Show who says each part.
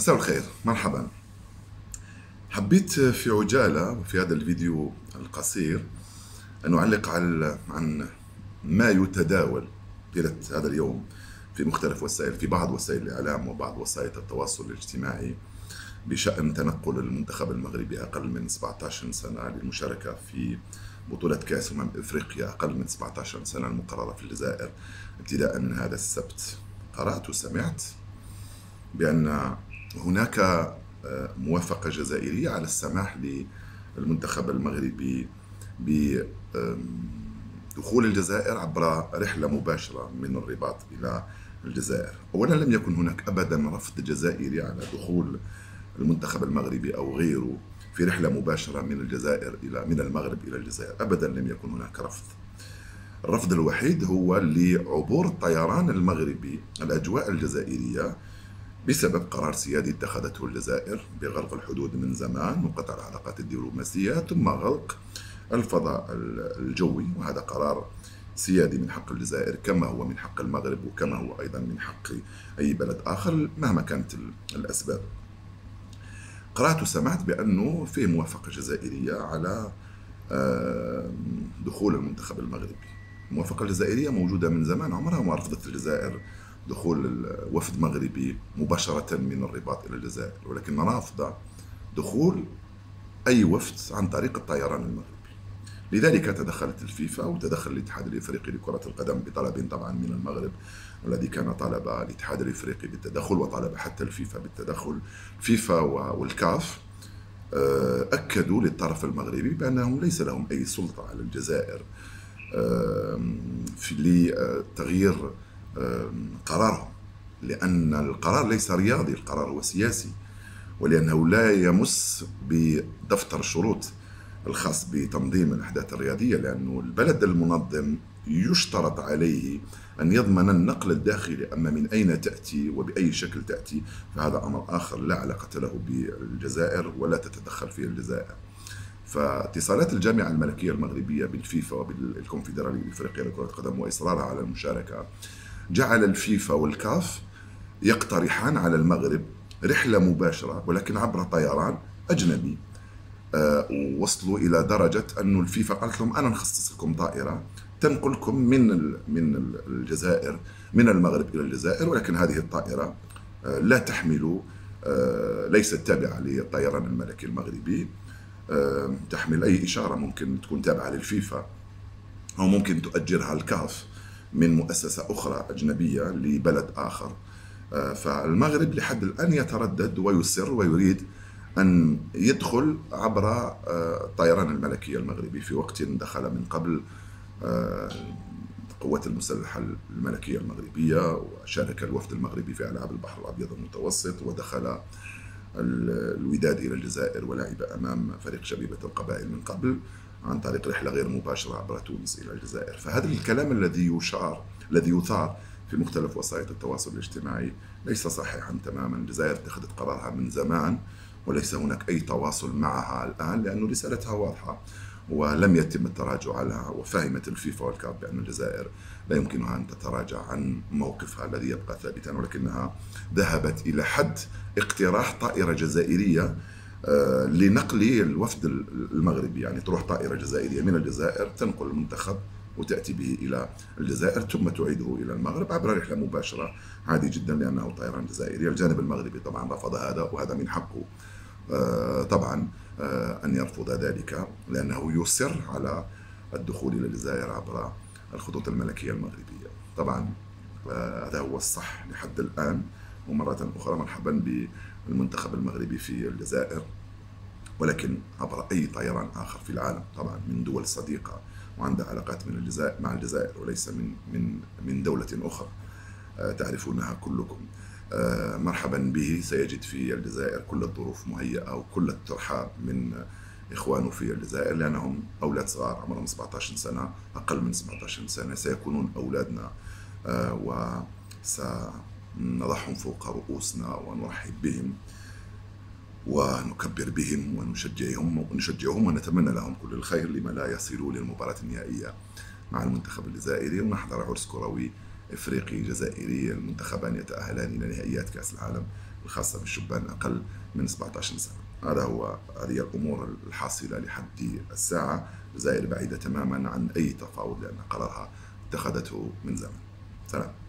Speaker 1: مساء الخير مرحبا. حبيت في عجالة وفي هذا الفيديو القصير أن أعلق على عن ما يتداول طيلة هذا اليوم في مختلف وسائل في بعض وسائل الإعلام وبعض وسائل التواصل الاجتماعي بشأن تنقل المنتخب المغربي أقل من 17 سنة للمشاركة في بطولة كأس أمم إفريقيا أقل من 17 سنة المقررة في الجزائر. ابتداء من هذا السبت قرأت وسمعت بأن هناك آه، موافقة جزائرية على السماح للمنتخب المغربي بدخول الجزائر عبر رحلة مباشرة من الرباط إلى الجزائر. أولا لم يكن هناك أبدا رفض جزائري على دخول المنتخب المغربي أو غيره في رحلة مباشرة من الجزائر إلى من المغرب إلى الجزائر. أبدا لم يكن هناك رفض. الرفض الوحيد هو لعبور الطيران المغربي. الأجواء الجزائرية بسبب قرار سيادي اتخذته الجزائر بغلق الحدود من زمان وقطع العلاقات الدبلوماسية ثم غلق الفضاء الجوي. وهذا قرار سيادي من حق الجزائر كما هو من حق المغرب وكما هو أيضا من حق أي بلد آخر مهما كانت الأسباب. قرأت وسمعت بأنه في موافقة جزائرية على دخول المنتخب المغربي. الموافقة الجزائرية موجودة من زمان عمرها ما رفضت الجزائر دخول وفد مغربي مباشرة من الرباط إلى الجزائر ولكن رافضة دخول أي وفد عن طريق الطيران المغربي. لذلك تدخلت الفيفا وتدخل الاتحاد الإفريقي لكرة القدم بطلب طبعا من المغرب والذي كان طلب الاتحاد الإفريقي بالتدخل وطلب حتى الفيفا بالتدخل. فيفا والكاف آه، أكدوا للطرف المغربي بأنهم ليس لهم أي سلطة على الجزائر في لتغيير قرارهم لأن القرار ليس رياضي القرار هو سياسي ولأنه لا يمس بدفتر الشروط الخاص بتنظيم الأحداث الرياضية لأنه البلد المنظم يشترط عليه أن يضمن النقل الداخلي أما من أين تأتي وبأي شكل تأتي فهذا أمر آخر لا علاقة له بالجزائر ولا تتدخل فيه الجزائر. فاتصالات الجامعة الملكية المغربية بالفيفا وبالكونفدرالية الإفريقية لكرة القدم وإصرارها على المشاركة جعل الفيفا والكاف يقترحان على المغرب رحلة مباشرة ولكن عبر طيران أجنبي. أه وصلوا إلى درجة أن الفيفا قالت لهم أنا نخصص لكم طائرة تنقلكم من من الجزائر من المغرب إلى الجزائر ولكن هذه الطائرة أه لا تحمل أه ليست تابعة للطيران الملكي المغربي. تحمل أي إشارة ممكن تكون تابعة للفيفا أو ممكن تؤجرها الكاف. من مؤسسة أخرى أجنبية لبلد آخر. آه، فالمغرب لحد الآن يتردد ويسر ويريد أن يدخل عبر آه، الطيران الملكي المغربي في وقت دخل من قبل القوات آه، المسلحة الملكية المغربية وشارك الوفد المغربي في ألعاب البحر الأبيض المتوسط ودخل الوداد إلى الجزائر ولعب أمام فريق شبيبة القبائل من قبل. عن طريق رحلة غير مباشرة عبر تونس إلى الجزائر. فهذا الكلام الذي يشار الذي يثار في مختلف وسائل التواصل الاجتماعي ليس صحيحا تماما. الجزائر اتخذت قرارها من زمان وليس هناك أي تواصل معها الآن لأن رسالتها واضحة ولم يتم التراجع عنها وفهمت الفيفا والكاب بأن الجزائر لا يمكنها أن تتراجع عن موقفها الذي يبقى ثابتا ولكنها ذهبت إلى حد اقتراح طائرة جزائرية لنقل الوفد المغربي. يعني تروح طائرة جزائرية من الجزائر تنقل المنتخب وتأتي به إلى الجزائر ثم تعيده إلى المغرب عبر رحلة مباشرة عادي جدا لأنه طيران جزائري الجانب المغربي طبعا رفض هذا وهذا من حقه آه، طبعا آه، أن يرفض ذلك لأنه يصر على الدخول إلى الجزائر عبر الخطوط الملكية المغربية. طبعا هذا هو الصح لحد الآن ومرة أخرى مرحبا بالمنتخب المغربي في الجزائر. ولكن عبر أي طيران آخر في العالم طبعا من دول صديقة وعندها علاقات من الجزائر مع الجزائر وليس من من من دولة أخرى. آه، تعرفونها كلكم. آه، مرحبا به. سيجد في الجزائر كل الظروف مهيئة وكل الترحاب من إخوانه في الجزائر لأنهم أولاد صغار عمرهم 17 سنة أقل من 17 سنة. سيكونون أولادنا. آه، وس نضعهم فوق رؤوسنا ونرحب بهم. ونكبر بهم ونشجعهم ونشجعهم ونتمنى لهم كل الخير لما لا يصلوا للمباراة النهائية مع المنتخب الجزائري. ونحضر عرس كروي إفريقي جزائري. المنتخبان يتأهلان إلى نهائيات كأس العالم الخاصة بالشبان أقل من 17 سنة. هذا هو هذه الأمور الحاصلة لحد الساعة. الجزائر بعيدة تماما عن أي تفاوض لأن قرارها اتخذته من زمن. سلام.